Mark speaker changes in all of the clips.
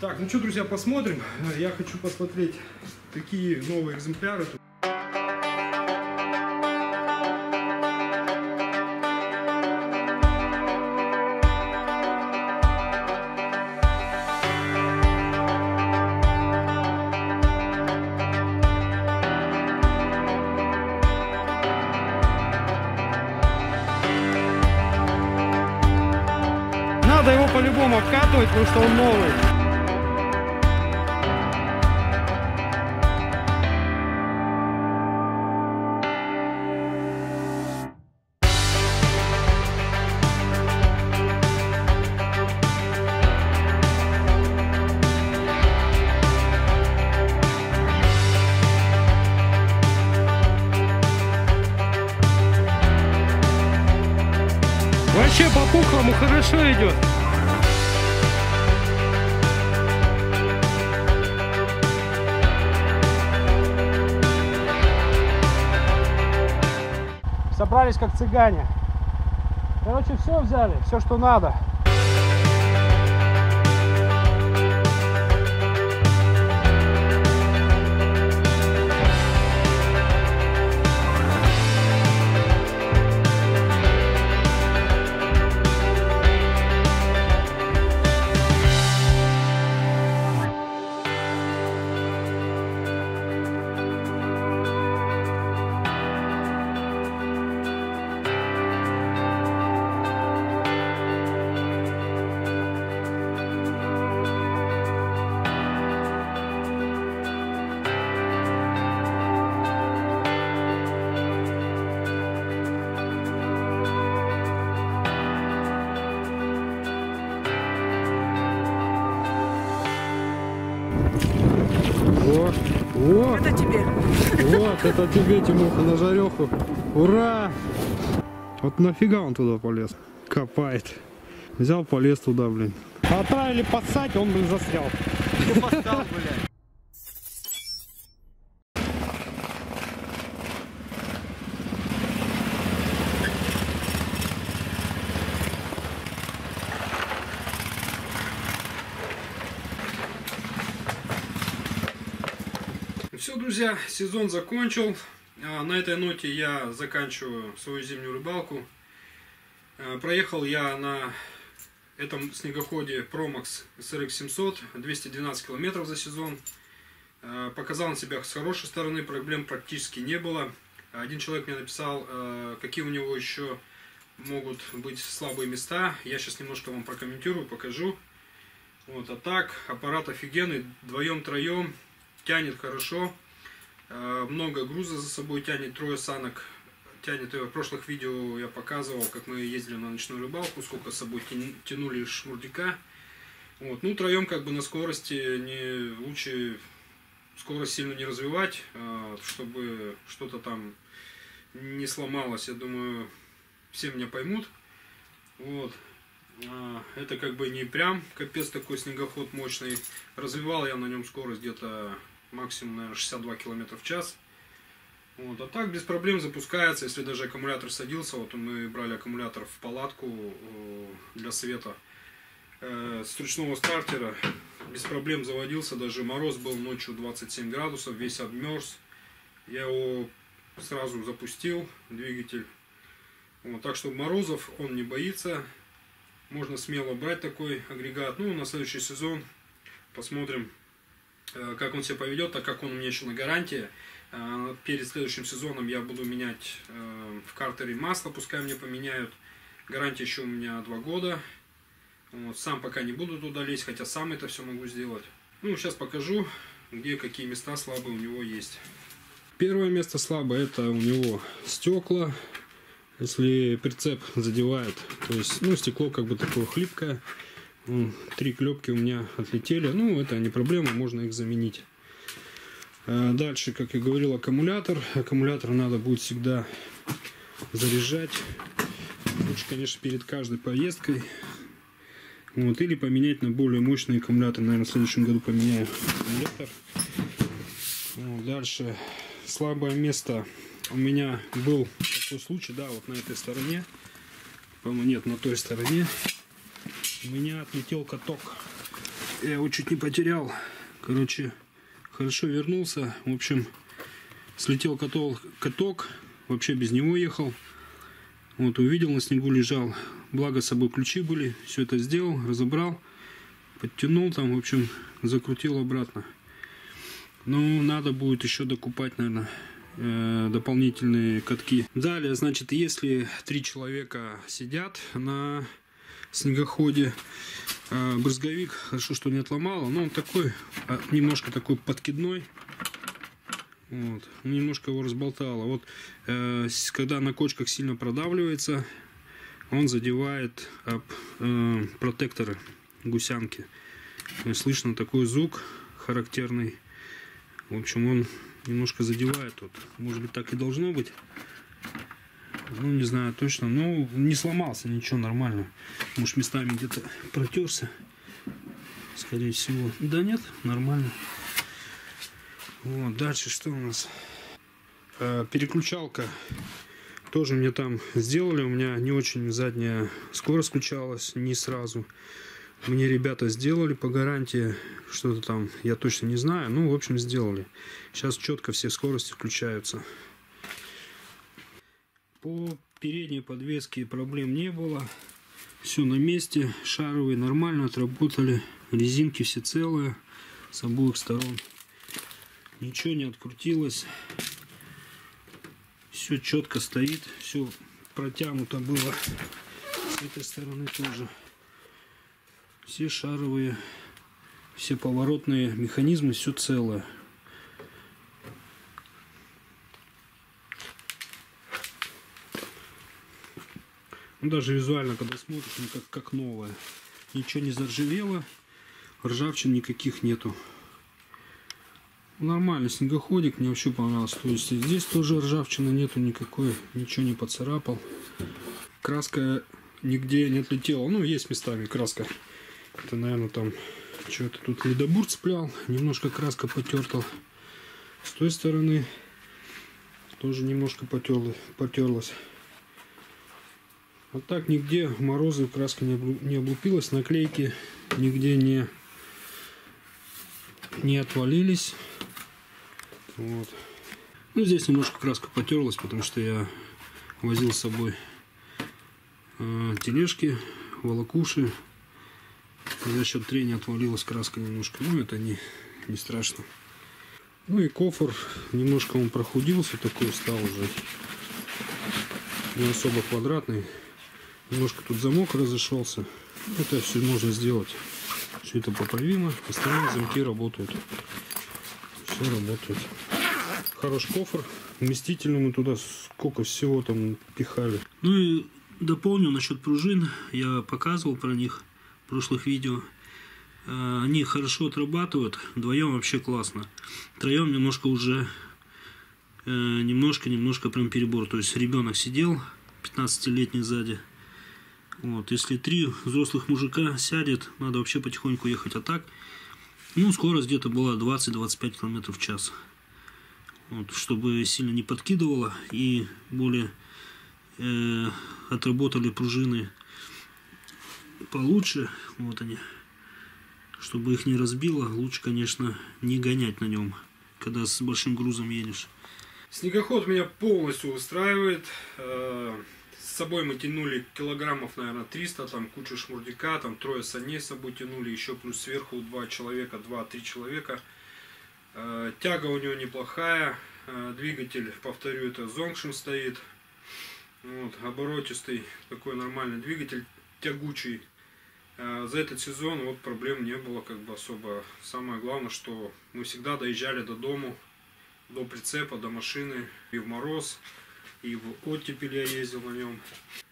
Speaker 1: Так, ну что, друзья, посмотрим. Я хочу посмотреть, какие новые экземпляры тут. Надо его по-любому обкатывать, потому что он новый. Пухлому хорошо идет. Собрались как цыгане. Короче, все взяли, все, что надо. О,
Speaker 2: Это тебе.
Speaker 1: вот, это тебе, Тимоха, на жареху. Ура! Вот нафига он туда полез? Копает. Взял, полез туда, блин. Отправили поссать, он, блин, застрял. Все, друзья, сезон закончил. А, На этой ноте я заканчиваю свою зимнюю рыбалку. А, Проехал я на этом снегоходе Promax SRX 700 212 километров за сезон. А, Показал он себя с хорошей стороны, проблем практически не было. Один человек мне написал, какие у него еще могут быть слабые места. Я сейчас немножко вам прокомментирую, покажу. Вот, а так, аппарат офигенный, вдвоем-троем, тянет хорошо, Э, много груза за собой тянет, трое санок тянет. В прошлых видео я показывал, как мы ездили на ночную рыбалку, сколько с собой тянули шмурдяка. Вот. Ну, троем как бы на скорости не лучше скорость сильно не развивать, а, чтобы что-то там не сломалось. Я думаю, все меня поймут. Вот. А, Это как бы не прям капец такой снегоход мощный. Развивал я на нем скорость где-то максимум, наверное, 62 км в час. Вот, а так без проблем запускается, если даже аккумулятор садился, вот мы брали аккумулятор в палатку э, для света э, с ручного стартера, без проблем заводился, даже мороз был ночью 27 градусов, весь обмерз. Я его сразу запустил, двигатель. Вот, так что морозов он не боится, можно смело брать такой агрегат. Ну, на следующий сезон посмотрим, как он себя поведет, так как он у меня еще на гарантии. Э, Перед следующим сезоном я буду менять э, в картере масло, пускай мне поменяют. Гарантия еще у меня 2 года. Вот, сам пока не буду туда лезть, хотя сам это все могу сделать. Ну, сейчас покажу, где какие места слабые у него есть. Первое место слабое это у него стекла. Если прицеп задевает, то есть, ну, стекло как бы такое хлипкое. Три клепки у меня отлетели. Ну, это не проблема, можно их заменить. А Дальше, как я говорил, аккумулятор. Аккумулятор надо будет всегда заряжать. Лучше, конечно, перед каждой поездкой. Вот, или поменять на более мощный аккумулятор. Наверное, в следующем году поменяю аккумулятор. Вот, дальше слабое место у меня был такой случай, да, вот на этой стороне. По-моему, нет, на той стороне. У меня отлетел каток. Я его чуть не потерял. Короче, хорошо вернулся. В общем, слетел каток, каток. Вообще без него ехал. Вот, увидел, на снегу лежал. Благо, с собой ключи были. Все это сделал, разобрал. Подтянул там, в общем, закрутил обратно. Ну, надо будет еще докупать, наверное, э, дополнительные катки. Далее, значит, если три человека сидят на снегоходе, э, брызговик, хорошо, что не отломало, но он такой, а, немножко такой подкидной. Вот, немножко его разболтало. Вот, э, когда на кочках сильно продавливается, он задевает об э, протекторы гусянки. Слышно такой звук характерный. В общем, он немножко задевает тут. Может быть, так и должно быть. Ну, не знаю точно. Ну, не сломался, ничего, нормально. Может, местами где-то протерся. Скорее всего. Да нет, нормально. Вот, дальше что у нас? Э, переключалка. Тоже мне там сделали. У меня не очень задняя скорость включалась, не сразу. Мне ребята сделали по гарантии, что-то там, я точно не знаю. Ну, в общем, сделали. Сейчас четко все скорости включаются. По передней подвеске проблем не было. Все на месте. Шаровые нормально отработали. Резинки все целые с обоих сторон. Ничего не открутилось. Все четко стоит. Все протянуто было. С этой стороны тоже все шаровые, все поворотные механизмы, все целое. Даже визуально, когда смотришь, ну, как, как новое. Ничего не заржавело, ржавчин никаких нету. Нормальный снегоходик, мне вообще понравилось. То есть здесь тоже ржавчины нету никакой, ничего не поцарапал. Краска нигде не отлетела. Ну, есть местами краска это, наверное, там что-то тут ледобур цеплял. Немножко краска потерта. С той стороны тоже немножко потерлась. потерлась. А так нигде морозы краска не облупилась. Наклейки нигде не, не отвалились. Вот. Ну, здесь немножко краска потерлась, потому что я возил с собой э, тележки, волокуши, за счет трения отвалилась краска немножко. Ну, это не, не страшно. Ну и кофр. Немножко он прохудился, такой стал уже не особо квадратный. Немножко тут замок разошелся. Это все можно сделать. Все это поправимо. Остальные замки работают. Все работает. Хорош кофр. Вместительный мы туда сколько всего там пихали. Ну и дополню насчет пружин. Я показывал про них прошлых видео. Э, они хорошо отрабатывают, вдвоем вообще классно. Втроем немножко уже, немножко-немножко э, прям перебор. То есть ребенок сидел, 15-летний сзади. Вот, если три взрослых мужика сядет, надо вообще потихоньку ехать. А так, ну, скорость где-то была 20-25 км в час. Вот, чтобы сильно не подкидывало и более э, отработали пружины получше. Вот они. Чтобы их не разбило, лучше, конечно, не гонять на нем, когда с большим грузом едешь. Снегоход меня полностью устраивает. Собой мы тянули килограммов, наверное, 300, там кучу шмурдика, там трое саней с собой тянули, еще плюс сверху два человека, два-три человека. Э, тяга у него неплохая, э, двигатель, повторю, это Zongshin стоит. Вот, оборотистый, такой нормальный двигатель, тягучий. Э, за этот сезон вот проблем не было как бы особо. Самое главное, что мы всегда доезжали до дому, до прицепа, до машины, и в мороз, и в оттепель я ездил на нем.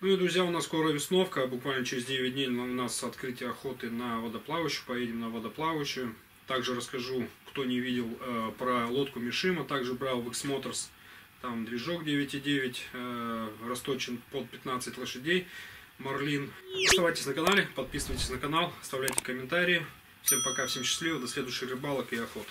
Speaker 1: Ну и, друзья, у нас скоро весновка, буквально через 9 дней у нас открытие охоты на водоплавающую, поедем на водоплавающую. Также расскажу, кто не видел, э, про лодку Мишима, также брал в X-Motors, там движок 9.9, э, расточен под 15 лошадей. Марлин. Оставайтесь на канале, подписывайтесь на канал, оставляйте комментарии. Всем пока, всем счастливо, до следующих рыбалок и охот.